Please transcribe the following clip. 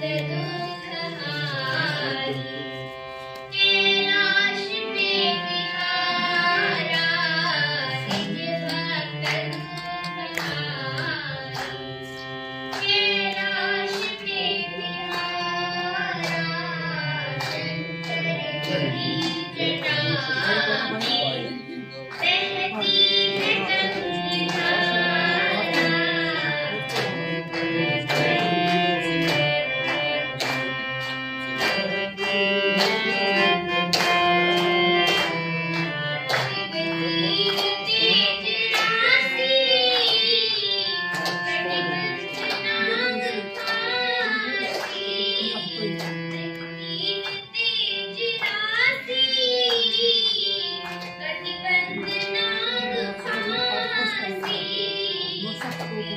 Hallelujah